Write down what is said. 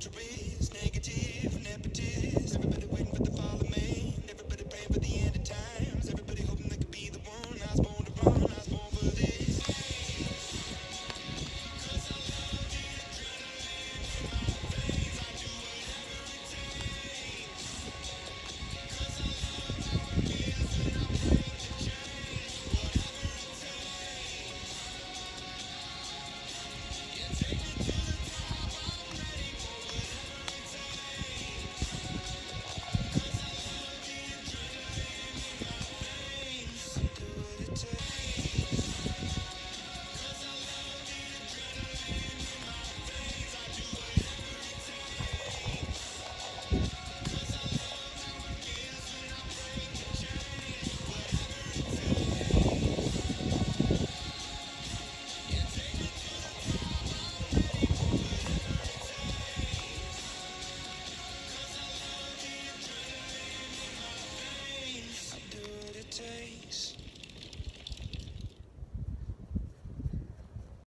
to be.